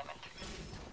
deployment.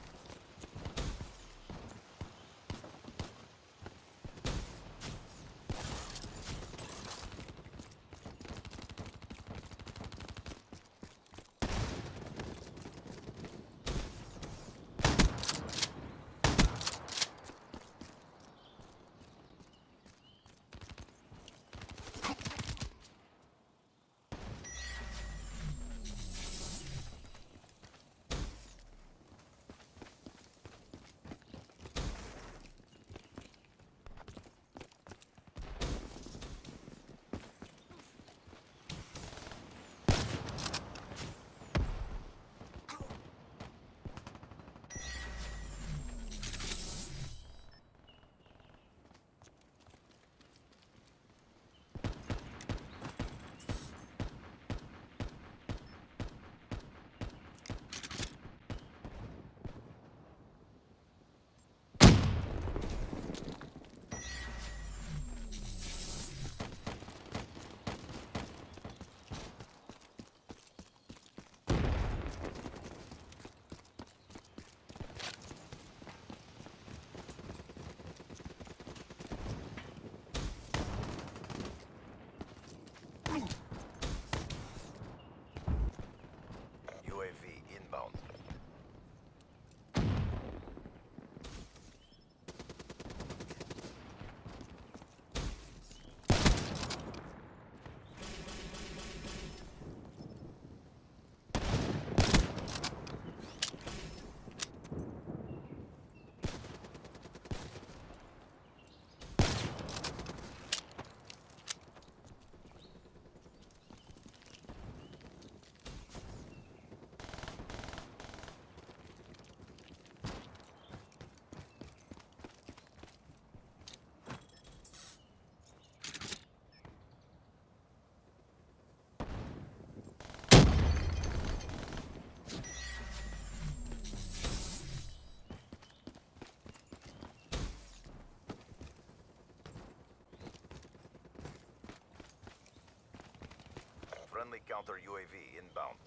Friendly counter UAV inbound.